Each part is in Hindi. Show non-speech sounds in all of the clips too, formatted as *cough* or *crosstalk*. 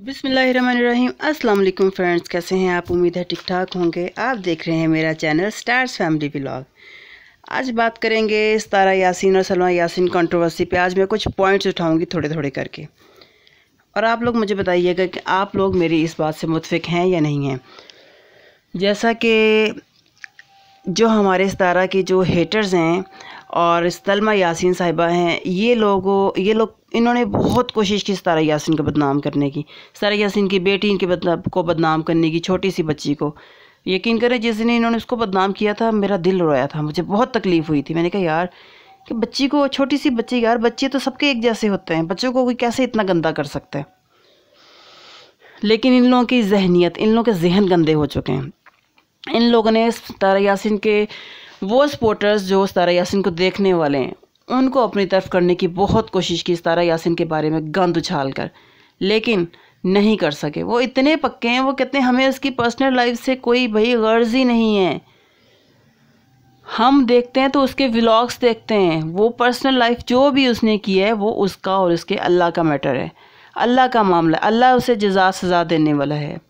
बिसमीम अस्सलाम फ्रेंड्स, कैसे हैं आप? उम्मीद है ठीक ठाक होंगे। आप देख रहे हैं मेरा चैनल स्टार्स फैमिली ब्लॉग। आज बात करेंगे सतारा यासीन और सलमा यासीन कंट्रोवर्सी पे। आज मैं कुछ पॉइंट्स उठाऊँगी थोड़े थोड़े करके। और आप लोग मुझे बताइएगा कि आप लोग मेरी इस बात से मुतफिक हैं या नहीं हैं। जैसा कि जो हमारे सतारा के जो हेटर्स हैं और सलमा यासीन साहिबा हैं, ये लोगों, ये लोग इन्होंने बहुत कोशिश की सतारा यासिन को बदनाम करने की सतारा यासिन की बेटी इनके बदनाम, को बदनाम करने की, छोटी सी बच्ची को। यकीन करें जिस दिन इन्होंने उसको बदनाम किया था, मेरा दिल रोया था, मुझे बहुत तकलीफ़ हुई थी। मैंने कहा, यार, कि बच्ची को, छोटी सी बच्ची, यार, बच्चे तो सबके एक जैसे होते हैं, बच्चों को कोई कैसे इतना गंदा कर सकता है? लेकिन इन लोगों की जहनीत इन लोगों के जहन गंदे हो चुके हैं। इन लोगों ने तारा यासिन के, वो सपोर्टर्स जो तारा यासिन को देखने वाले हैं उनको अपनी तरफ़ करने की बहुत कोशिश की तारा यासिन के बारे में गंद उछाल कर लेकिन नहीं कर सके। वो इतने पक्के हैं, वो कहते हैं हमें उसकी पर्सनल लाइफ से कोई भाई गर्ज ही नहीं है। हम देखते हैं तो उसके व्लॉग्स देखते हैं। वो पर्सनल लाइफ जो भी उसने की है, वो उसका और उसके अल्लाह का मैटर है। अल्लाह का मामला अल्लाह उसे जजा सज़ा देने वाला है।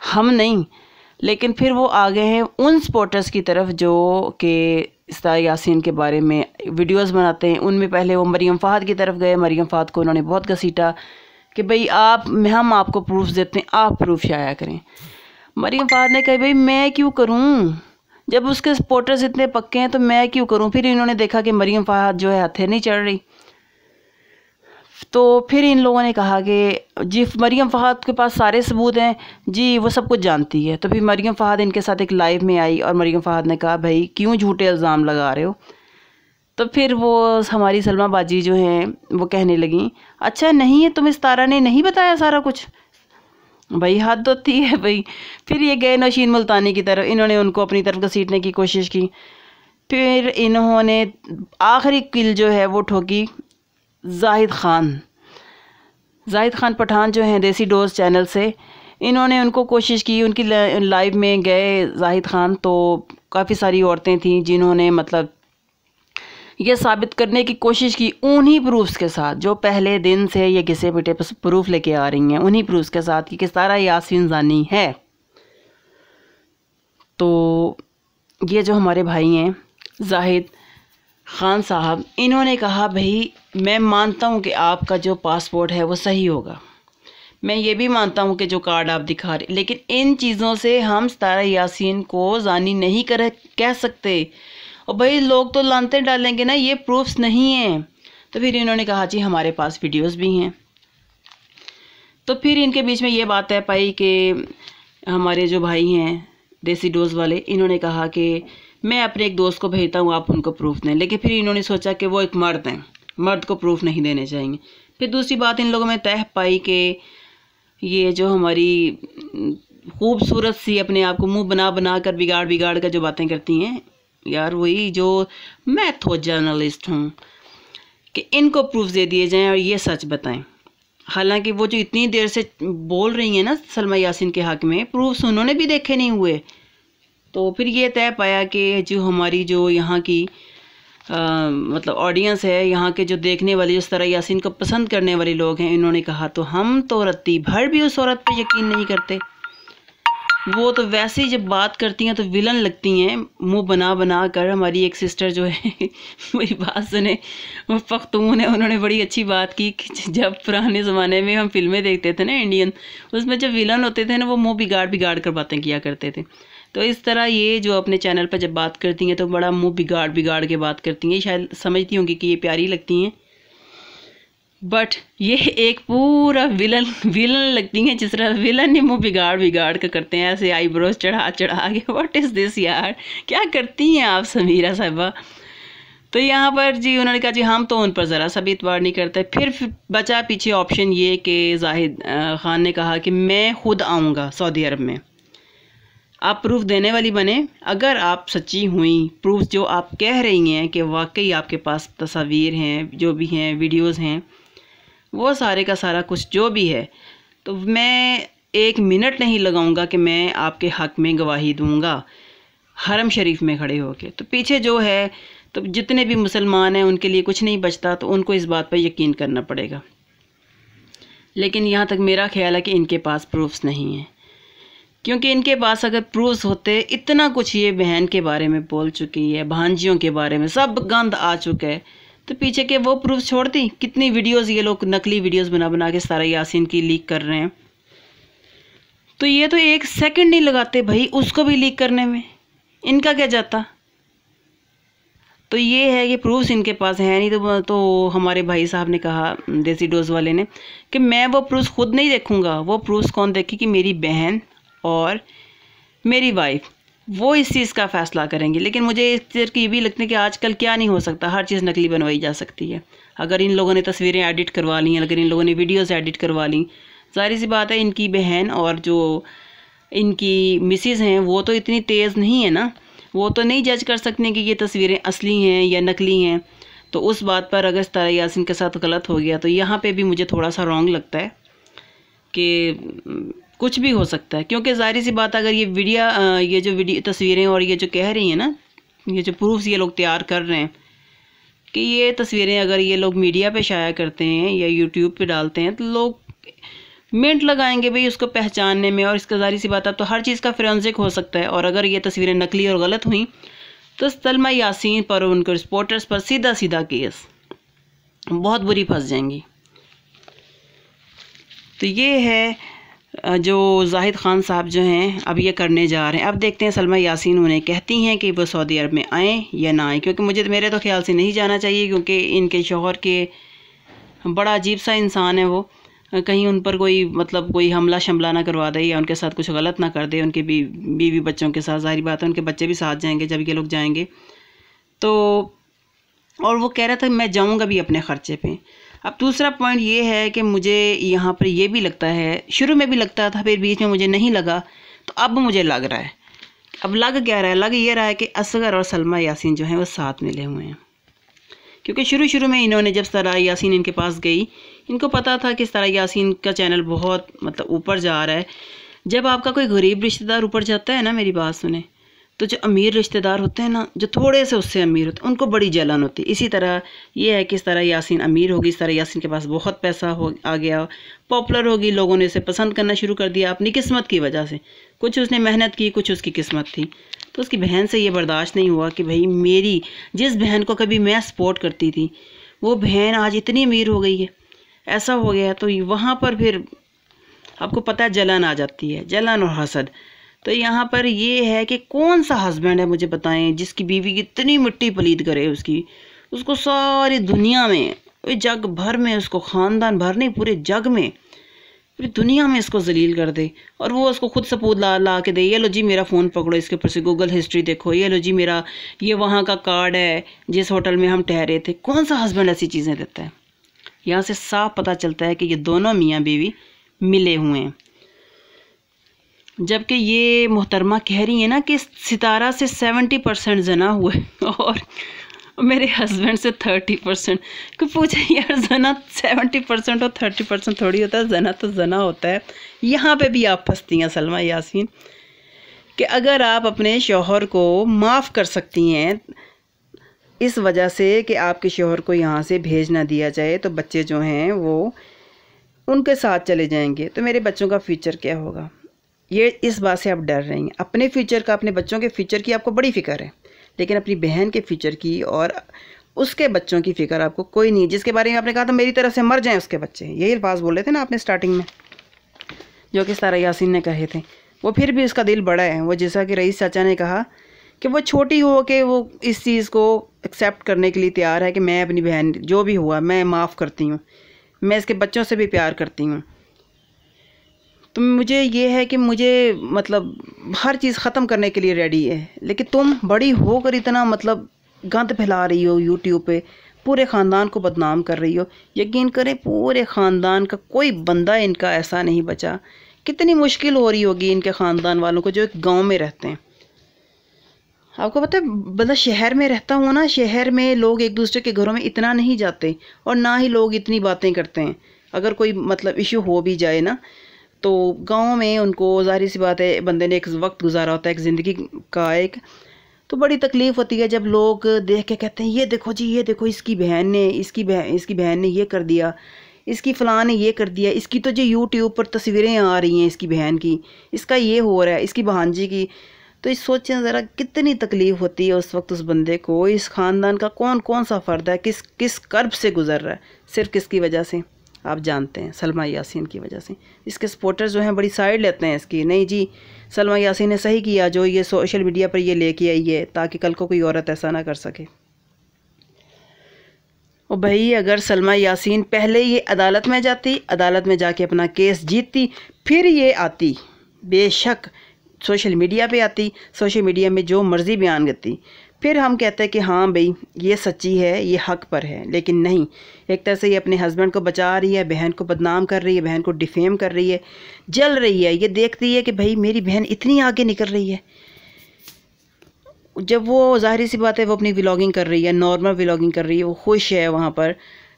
हम नहीं। लेकिन फिर वो आ गए हैं उन स्पोर्टर्स की तरफ़ जो कि इस्ता यासिन के बारे में वीडियोस बनाते हैं। उनमें पहले वो मरीम फ़ाहद की तरफ़ गए। मरीम फाद को उन्होंने बहुत घसीटा कि भई आप हम आपको प्रूफ देते हैं, आप प्रूफ शाया करें। मरीम फ़ाद ने कहा, भाई मैं क्यों करूँ? जब उसके सपोर्टर्स इतने पक्के हैं तो मैं क्यों करूँ? फिर इन्होंने देखा कि मरीम फ़ाहद जो है हथे नहीं चढ़ रही। तो फिर इन लोगों ने कहा कि जी, मरियम फ़हाद के पास सारे सबूत हैं। जी, वो सब कुछ जानती है। तो फिर मरियम फ़हाद इनके साथ एक लाइव में आई और मरियम फ़हाद ने कहा, भाई, क्यों झूठे इल्ज़ाम लगा रहे हो? तो फिर वो हमारी सलमा बाजी जो हैं, वो कहने लगी अच्छा नहीं है तुम इस तारा ने नहीं बताया सारा कुछ? भाई, हद होती है, भाई। फिर ये गए नशीन मुल्तानी की तरफ़। इन्होंने उनको अपनी तरफ़ घसीटने की कोशिश की। फिर इन्होंने आखिरी किल जो है, वो ठोकी। जाहिद ख़ान। जाहिद ख़ान पठान जो हैं देसी डोज चैनल से, इन्होंने उनको कोशिश की, उनकी लाइव में गए जाहिद ख़ान तो काफ़ी सारी औरतें थीं जिन्होंने मतलब ये साबित करने की कोशिश की उन्हीं प्रूफ्स के साथ, जो पहले दिन से ये घिसे पिटे प्रूफ लेके आ रही हैं, उन्हीं प्रूफ्स के साथ कि किस तरह यासिन जानी है। तो ये जो हमारे भाई हैं, जाहिद ख़ान साहब, इन्होंने कहा, भाई, मैं मानता हूँ कि आपका जो पासपोर्ट है वो सही होगा। मैं ये भी मानता हूँ कि जो कार्ड आप दिखा रहे लेकिन इन चीज़ों से हम सतारा यासीन को जानी नहीं कर, कह सकते। और भाई, लोग तो लानते डालेंगे ना, ये प्रूफ्स नहीं हैं। तो फिर इन्होंने कहा, जी, हमारे पास वीडियोस भी हैं। तो फिर इनके बीच में ये बात है पाई कि हमारे जो भाई हैं, देसी डोज वाले, इन्होंने कहा कि मैं अपने एक दोस्त को भेजता हूँ, आप उनको प्रूफ दें। लेकिन फिर इन्होंने सोचा कि वो एक मर्द हैं। मर्द को प्रूफ नहीं देने चाहिए फिर दूसरी बात, इन लोगों में तय पाई कि ये जो हमारी खूबसूरत सी अपने आप को मुँह बना बना कर बिगाड़ बिगाड़ कर जो बातें करती हैं, यार वही जो मैं थो जर्नलिस्ट हूँ, कि इनको प्रूफ दे दिए जाएँ और ये सच बताएँ। हालाँकि वो जो इतनी देर से बोल रही हैं ना, सलमा यासिन के हक में प्रूफ्स उन्होंने भी देखे नहीं हुए। तो फिर ये तय पाया कि जो हमारी जो यहाँ की आ, मतलब ऑडियंस है यहाँ के जो देखने वाले जिस तरह यासीन को पसंद करने वाले लोग हैं इन्होंने कहा तो हम तो रत्ती भर भी उस औरत पर यकीन नहीं करते। वो तो वैसे ही जब बात करती हैं तो विलन लगती हैं मुँह बना बना कर हमारी एक सिस्टर जो है *laughs* वही बात सुने। वो पख्तून है उन्होंने बड़ी अच्छी बात की कि जब पुराने ज़माने में हम फ़िल्में देखते थे ना इंडियन उसमें जब विलन होते थे ना वो मुँह बिगाड़ बिगाड़ कर बातें किया करते थे। तो इस तरह ये जो अपने चैनल पर जब बात करती हैं तो बड़ा मुँह बिगाड़ बिगाड़ के बात करती हैं। शायद समझती होंगी कि ये प्यारी लगती हैं। बट ये एक पूरा विलन विलन लगती हैं, जिस तरह विलन ही मुँह बिगाड़ बिगाड़ कर करते हैं, ऐसे आईब्रोज चढ़ा चढ़ा के व्हाट इज़ दिस यार? क्या करती हैं आप समीरा साहबा? तो यहाँ पर जी उन्होंने कहा, जी, हम तो उन पर ज़रा सा भी इतवार नहीं करते। फिर बचा पीछे ऑप्शन ये कि जाहिद ख़ान ने कहा कि मैं खुद आऊँगा सऊदी अरब में। आप प्रूफ देने वाली बने। अगर आप सच्ची हुई प्रूफ जो आप कह रही हैं कि वाकई आपके पास तस्वीर हैं, जो भी हैं वीडियोस हैं, वो सारे का सारा कुछ जो भी है तो मैं एक मिनट नहीं लगाऊँगा कि मैं आपके हक़ में गवाही दूँगा, हरम शरीफ में खड़े होके। तो पीछे जो है तो जितने भी मुसलमान हैं, उनके लिए कुछ नहीं बचता तो उनको इस बात पर यकीन करना पड़ेगा। लेकिन यहाँ तक मेरा ख्याल है कि इनके पास प्रूफ्स नहीं हैं। क्योंकि इनके पास अगर प्रूफ होते, इतना कुछ ये बहन के बारे में बोल चुकी है, भांजियों के बारे में, सब गंद आ चुका है। तो पीछे के वो प्रूफ छोड़ती कितनी वीडियोस ये लोग, नकली वीडियोस बना बना के सारा यासीन की लीक कर रहे हैं। तो ये तो एक सेकंड नहीं लगाते भाई, उसको भी लीक करने में। इनका क्या जाता? तो ये है कि प्रूफ्स इनके पास है नहीं तो तो हमारे भाई साहब ने कहा, देसी डोज वाले ने, कि मैं वो प्रूफ्स खुद नहीं देखूँगा। वो प्रूफ्स कौन देखे कि मेरी बहन। और मेरी वाइफ वो इस चीज़ का फ़ैसला करेंगे। लेकिन मुझे इस चीज़ की ये भी लगता है कि आजकल क्या नहीं हो सकता, हर चीज़ नकली बनवाई जा सकती है। अगर इन लोगों ने तस्वीरें एडिट करवा ली, अगर इन लोगों ने वीडियोज़ एडिट करवा ली, ज़ाहिर सी बात है इनकी बहन और जो इनकी मिसिज़ हैं, वो तो इतनी तेज़ नहीं है ना। वो तो नहीं जज कर सकते कि ये तस्वीरें असली हैं या नकली हैं। तो उस बात पर अगर तारा यासिन के साथ गलत हो गया तो यहाँ पे भी मुझे थोड़ा सा रॉन्ग लगता है कि कुछ भी हो सकता है। क्योंकि ज़ाहिर सी बात अगर ये वीडियो ये जो वीडियो तस्वीरें और ये जो कह रही हैं ना, ये जो प्रूफ्स ये लोग तैयार कर रहे हैं कि ये तस्वीरें अगर ये लोग मीडिया पे शाया करते हैं या यूट्यूब पे डालते हैं तो लोग मिनट लगाएँगे भाई उसको पहचानने में। और इसका जारी सी बात है तो हर चीज़ का फ्रेंसिक हो सकता है। और अगर ये तस्वीरें नकली और गलत हुई तो सलमा यासीन पर उनके रिपोर्टर्स पर सीधा सीधा केस। बहुत बुरी फंस जाएँगी। तो ये है जो जाहिद ख़ान साहब जो हैं, अब ये करने जा रहे हैं। अब देखते हैं सलमा यासीन उन्हें कहती हैं कि वो सऊदी अरब में आएँ या ना आएँ, क्योंकि मुझे तो मेरे तो ख्याल से नहीं जाना चाहिए, क्योंकि इनके शोहर के बड़ा अजीब सा इंसान है वो। कहीं उन पर कोई मतलब कोई हमला शमला ना करवा दे या उनके साथ कुछ गलत ना कर दे, उनके बी, बीवी बच्चों के साथ, ज़ाहिर बात है, उनके बच्चे भी साथ जाएँगे, जब ये लोग जाएँगे। तो और वो कह रहा था, मैं जाऊँगा भी अपने ख़र्चे पे। अब दूसरा पॉइंट ये है कि मुझे यहाँ पर ये भी लगता है, शुरू में भी लगता था, फिर बीच में मुझे नहीं लगा तो अब मुझे लग रहा है। अब लग क्या रहा है? लग ये रहा है कि असगर और सलमा यासीन जो हैं वो साथ मिले हुए हैं। क्योंकि शुरू शुरू में इन्होंने जब सरा यासीन इनके पास गई, इनको पता था कि सरा यासीन का चैनल बहुत मतलब ऊपर जा रहा है। जब आपका कोई गरीब रिश्तेदार ऊपर जाता है ना मेरी बात सुने तो जो अमीर रिश्तेदार होते हैं ना, जो थोड़े से उससे अमीर होते हैं, उनको बड़ी जलन होती है। इसी तरह ये है कि इस तरह यासीन अमीर होगी, इस तरह यासीन के पास बहुत पैसा हो, आ गया, पॉपुलर होगी, लोगों ने इसे पसंद करना शुरू कर दिया अपनी किस्मत की वजह से। कुछ उसने मेहनत की, कुछ उसकी किस्मत थी। तो उसकी बहन से ये बर्दाश्त नहीं हुआ कि भाई मेरी, जिस बहन को कभी मैं सपोर्ट करती थी, वो बहन आज इतनी अमीर हो गई है। ऐसा हो गया तो वहाँ पर फिर आपको पता है जलन आ जाती है, जलन और हसद। तो यहाँ पर ये है कि कौन सा हस्बैंड है मुझे बताएँ, जिसकी बीवी इतनी मिट्टी पलीद करे उसकी। उसको सारी दुनिया में जग भर में उसको ख़ानदान भर नहीं, पूरे जग में, पूरी दुनिया में इसको जलील कर दे। और वो उसको खुद सपूत ला ला के दे, ये लो जी, मेरा फ़ोन पकड़ो, इसके ऊपर से गूगल हिस्ट्री देखो। ये लो जी, मेरा, ये वहाँ का कार्ड है, जिस होटल में हम ठहरे थे। कौन सा हस्बैंड ऐसी चीज़ें देता है? यहाँ से साफ़ पता चलता है कि ये दोनों मियाँ बीवी मिले हुए हैं। जबकि ये मोहतरमा कह रही है ना कि सितारा से सेवेंटी परसेंट जना हुए *laughs* और मेरे हस्बैंड से थर्टी परसेंट। को पूछे, यार, जना सेवेंटी परसेंट और थर्टी परसेंट थोड़ी होता है, जना तो जना होता है। यहाँ पे भी आप फंसती हैं, सलमा यासीन, कि अगर आप अपने शोहर को माफ़ कर सकती हैं, इस वजह से कि आपके शोहर को यहाँ से भेज ना दिया जाए तो बच्चे जो हैं वो उनके साथ चले जाएँगे। तो मेरे बच्चों का फ्यूचर क्या होगा? ये इस बात से आप डर रही हैं। अपने फ्यूचर का, अपने बच्चों के फ्यूचर की आपको बड़ी फ़िक्र है। लेकिन अपनी बहन के फ्यूचर की और उसके बच्चों की फ़िक्र आपको कोई नहीं। जिसके बारे में आपने कहा था, मेरी तरफ़ से मर जाएँ उसके बच्चे। यही अल्फाज बोल रहे थे ना आपने स्टार्टिंग में, जो कि सारा यासिन ने कहे थे। वो फिर भी उसका दिल बड़ा है। वो जैसा कि रईस चाचा ने कहा कि वो छोटी हो के वो इस चीज़ को एक्सेप्ट करने के लिए तैयार है कि मैं अपनी बहन, जो भी हुआ, मैं माफ़ करती हूँ। मैं इसके बच्चों से भी प्यार करती हूँ। तो मुझे ये है कि मुझे मतलब हर चीज़ ख़त्म करने के लिए रेडी है। लेकिन तुम बड़ी होकर इतना मतलब गंद फैला रही हो यूट्यूब पे, पूरे ख़ानदान को बदनाम कर रही हो। यकीन करें, पूरे ख़ानदान का कोई बंदा इनका ऐसा नहीं बचा। कितनी मुश्किल हो रही होगी इनके ख़ानदान वालों को जो एक गाँव में रहते हैं। आपको पता है मतलब शहर में रहता हूँ ना, शहर में लोग एक दूसरे के घरों में इतना नहीं जाते, और ना ही लोग इतनी बातें करते हैं। अगर कोई मतलब इशू हो भी जाए ना तो गाँव में उनको ज़ाहिर सी बात है, बंदे ने एक वक्त गुजारा होता है, एक ज़िंदगी का एक तो बड़ी तकलीफ़ होती है जब लोग देख के कहते हैं, ये देखो जी, ये देखो, इसकी बहन ने, इसकी बहन इसकी बहन ने ये कर दिया, इसकी फ़लाँ ने ये कर दिया, इसकी तो जो यूट्यूब पर तस्वीरें आ रही हैं इसकी बहन की, इसका ये हो रहा है, इसकी भांजी की। तो इस सोचें ज़रा कितनी तकलीफ़ होती है उस वक्त उस बंदे को, इस ख़ानदान का कौन कौन सा फ़र्द है, किस किस कर्ब से गुज़र रहा है, सिर्फ़ किसकी वजह से? आप जानते हैं, सलमा यासीन की वजह से। इसके सपोर्टर जो हैं, बड़ी साइड लेते हैं इसकी। नहीं जी, सलमा यासीन ने सही किया, जो ये सोशल मीडिया पर ये लेके आई है, ताकि कल को कोई औरत ऐसा ना कर सके। और भाई, अगर सलमा यासीन पहले ये अदालत में जाती, अदालत में जाके अपना केस जीतती, फिर ये आती, बेशक सोशल मीडिया पे आती सोशल मीडिया में जो मर्ज़ी बयान करती। फिर हम कहते हैं कि हाँ भाई, ये सच्ची है, ये हक पर है, लेकिन नहीं। एक तरह से ये अपने हस्बैंड को बचा रही है, बहन को बदनाम कर रही है, बहन को डिफेम कर रही है, जल रही है। ये देखती है कि भाई, मेरी बहन इतनी आगे निकल रही है। जब वो ज़ाहिर सी बात है, वो अपनी व्लॉगिंग कर रही है नॉर्मल व्लॉगिंग कर रही है, वो खुश है वहाँ पर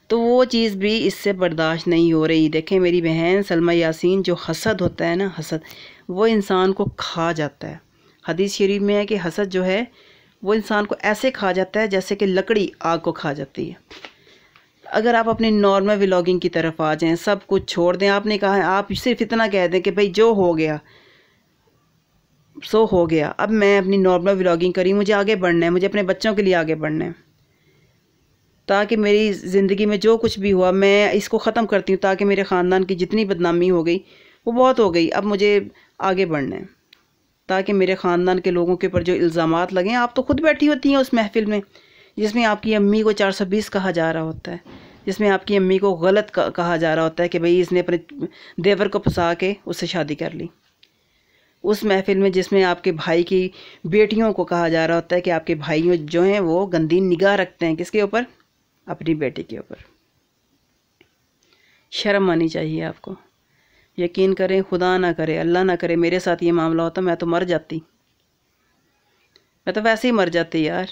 तो वो चीज़ भी इससे बर्दाश्त नहीं हो रही। देखें, मेरी बहन सलमा यासीन जो हसद होता है ना, हसद, वो इंसान को खा जाता है। हदीस शरीफ में है कि हसद जो है वो इंसान को ऐसे खा जाता है जैसे कि लकड़ी आग को खा जाती है। अगर आप अपनी नॉर्मल व्लॉगिंग की तरफ़ आ जाएँ, सब कुछ छोड़ दें, आपने कहा है, आप सिर्फ़ इतना कह दें कि भाई जो हो गया, सो हो गया। अब मैं अपनी नॉर्मल व्लॉगिंग करी, मुझे आगे बढ़ना है, मुझे अपने बच्चों के लिए आगे बढ़ना है। ताकि मेरी ज़िंदगी में जो कुछ भी हुआ, मैं इसको ख़त्म करती हूँ, ताकि मेरे ख़ानदान की जितनी बदनामी हो गई, वो बहुत हो गई। अब मुझे आगे बढ़ना है। ताकि मेरे ख़ानदान के लोगों के ऊपर जो इल्ज़ाम लगें आप तो ख़ुद बैठी होती हैं उस महफ़िल में, जिसमें आपकी अम्मी को चार सौ बीस कहा जा रहा होता है, जिसमें आपकी अम्मी को गलत कहा जा रहा होता है कि भाई इसने अपने देवर को फंसा के उससे शादी कर ली। उस महफिल में जिसमें आपके भाई की बेटियों को कहा जा रहा होता है कि आपके भाइयों जो हैं वो गंदी निगाह रखते हैं किसके ऊपर? अपनी बेटी के ऊपर। शर्म आनी चाहिए आपको। यकीन करें, खुदा ना करे, अल्लाह ना करे, मेरे साथ ये मामला होता, मैं तो मर जाती। मैं तो वैसे ही मर जाती यार,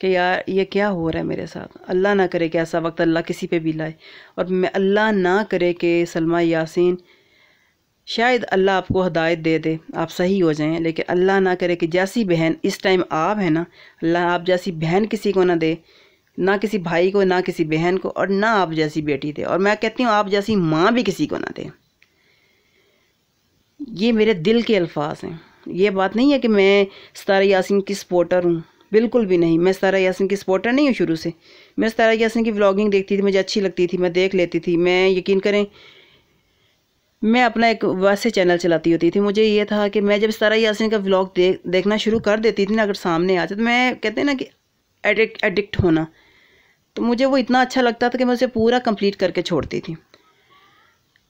कि यार ये क्या हो रहा है मेरे साथ? अल्लाह ना करे कि ऐसा वक्त अल्लाह किसी पे भी लाए। और मैं अल्लाह ना करे कि सलमा यासीन, शायद अल्लाह आपको हदायत दे दे, आप सही हो जाएँ, लेकिन अल्लाह ना करे कि जैसी बहन, इस टाइम आप है ना, अल्लाह आप जैसी बहन किसी को ना दे, ना किसी भाई को, ना किसी बहन को, और ना आप जैसी बेटी दे। और मैं कहती हूँ, आप जैसी माँ भी किसी को ना दे। ये मेरे दिल के अल्फाज हैं। ये बात नहीं है कि मैं सतारा यासिन की सपोर्टर हूँ। बिल्कुल भी नहीं। मैं सतारा यासिन की सपोर्टर नहीं हूँ शुरू से। मैं सतारा यासिन की व्लॉगिंग देखती थी, मुझे अच्छी लगती थी, मैं देख लेती थी। मैं यकीन करें, मैं अपना एक वैसे चैनल चलाती होती थी। मुझे ये था कि मैं जब सतारा यासिन का व्लॉग देख देखना शुरू कर देती थी ना, अगर सामने आ जाए तो मैं कहते हैं ना कि एडिक्ट एडिक्ट होना। तो मुझे वो इतना अच्छा लगता था कि मैं उसे पूरा कंप्लीट करके छोड़ती थी।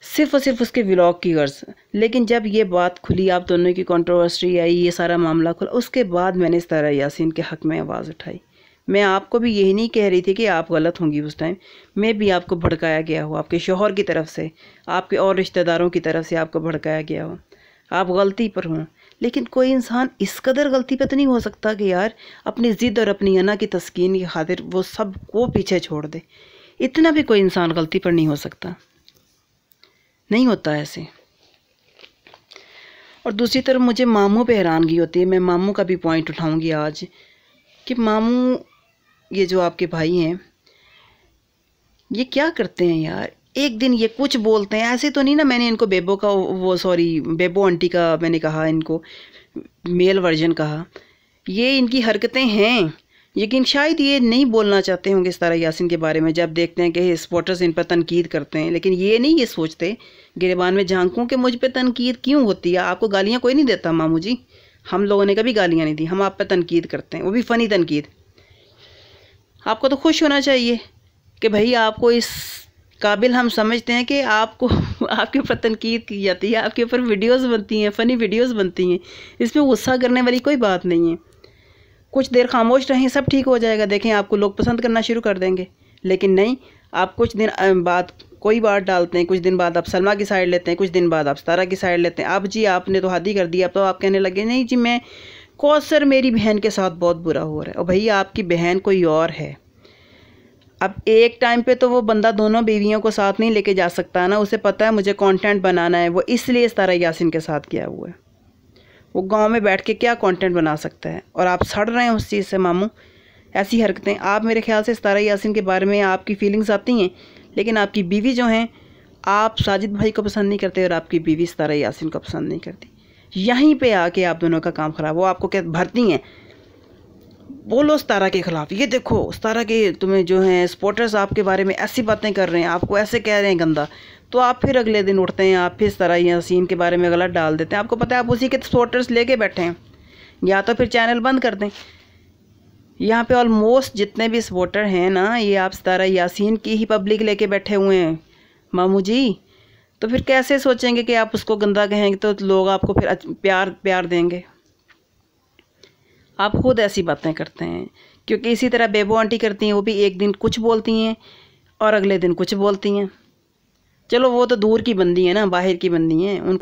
सिर्फ़ और सिर्फ़ उसके व्लॉग की गर्ज लेकिन जब ये बात खुली, आप दोनों की कंट्रोवर्सी आई, ये सारा मामला खुला, उसके बाद मैंने इस तरह यासीन के हक़ में आवाज़ उठाई। मैं आपको भी यही नहीं कह रही थी कि आप गलत होंगी उस टाइम मैं भी आपको भड़काया गया हो, आपके शोहर की तरफ़ से, आपके और रिश्तेदारों की तरफ़ से आपको भड़काया गया हो। आप गलती पर हों, लेकिन कोई इंसान इस कदर गलती पर तो नहीं हो सकता कि यार, अपनी ज़िद और अपनी अना की तस्कीन की खातिर वो सबको पीछे छोड़ दे। इतना भी कोई इंसान गलती पर नहीं हो सकता। नहीं होता ऐसे। और दूसरी तरफ़ मुझे मामू पे हैरानगी होती है। मैं मामू का भी पॉइंट उठाऊँगी आज कि मामू, ये जो आपके भाई हैं, ये क्या करते हैं यार? एक दिन ये कुछ बोलते हैं। ऐसे तो नहीं ना मैंने इनको बेबो का, वो सॉरी बेबो आंटी का मैंने कहा, इनको मेल वर्जन कहा। ये इनकी हरकतें हैं। लेकिन शायद ये नहीं बोलना चाहते होंगे इस तरह यासिन के बारे में, जब देखते हैं कि स्पोर्टर्स इन पर तनकीद करते हैं। लेकिन ये नहीं ये सोचते, गिरबान में झांकूँ कि मुझ पर तनकीद क्यों होती है? आपको गालियाँ कोई नहीं देता मामू जी। हम लोगों ने कभी गालियाँ नहीं दी, हम आप पर तनकीद करते हैं, वो भी फ़नी तनकीद। आपको तो खुश होना चाहिए कि भाई आपको इस काबिल हम समझते हैं कि आपको, *laughs* आपके ऊपर तनकीद की जाती है, आपके ऊपर वीडियोस बनती हैं फ़नी वीडियोस बनती हैं। इसमें गुस्सा करने वाली कोई बात नहीं है। कुछ देर खामोश रहें, सब ठीक हो जाएगा। देखें, आपको लोग पसंद करना शुरू कर देंगे। लेकिन नहीं, आप कुछ दिन बाद कोई बात डालते हैं, कुछ दिन बाद आप सलमा की साइड लेते हैं, कुछ दिन बाद आप सतारा की साइड लेते हैं। अब जी, आपने तो हादी कर दिया। अब तो आप कहने लगे, नहीं जी, मैं कौसर मेरी बहन के साथ बहुत बुरा हो रहा है। और भैया आपकी बहन कोई और है। अब एक टाइम पे तो वो बंदा दोनों बीवियों को साथ नहीं लेके जा सकता ना। उसे पता है मुझे कंटेंट बनाना है। वो इसलिए इस तरह यासिन के साथ किया हुआ है। वो गाँव में बैठ के क्या कंटेंट बना सकता है? और आप सड़ रहे हैं उस चीज़ से, मामू। ऐसी हरकतें, आप मेरे ख्याल से इस तारा यासिन के बारे में आपकी फीलिंग्स आती हैं, लेकिन आपकी बीवी जो हैं, आप साजिद भाई को पसंद नहीं करते और आपकी बीवी सतारा यासिन को पसंद नहीं करती। यहीं पर आके आप दोनों का काम ख़राब वो आपको क्या, भरती हैं? बोलो सतारा के ख़िलाफ़। ये देखो, सतारा के तुम्हें जो हैं स्पोर्टर्स आपके बारे में ऐसी बातें कर रहे हैं, आपको ऐसे कह रहे हैं गंदा। तो आप फिर अगले दिन उठते हैं, आप फिर सतारा यासीन के बारे में गलत डाल देते हैं। आपको पता है, आप उसी के सपोर्टर्स लेके बैठे हैं। या तो फिर चैनल बंद कर दें। यहाँ पे ऑलमोस्ट जितने भी सपोर्टर हैं ना, ये आप सतारा यासीन की ही पब्लिक लेके बैठे हुए हैं। मामू जी तो फिर कैसे सोचेंगे कि आप उसको गंदा कहेंगे तो लोग आपको फिर प्यार प्यार देंगे? आप खुद ऐसी बातें करते हैं। क्योंकि इसी तरह बेबो आंटी करती हैं, वो भी एक दिन कुछ बोलती हैं और अगले दिन कुछ बोलती हैं। चलो वो तो दूर की बंदी है ना, बाहर की बंदी हैं, उन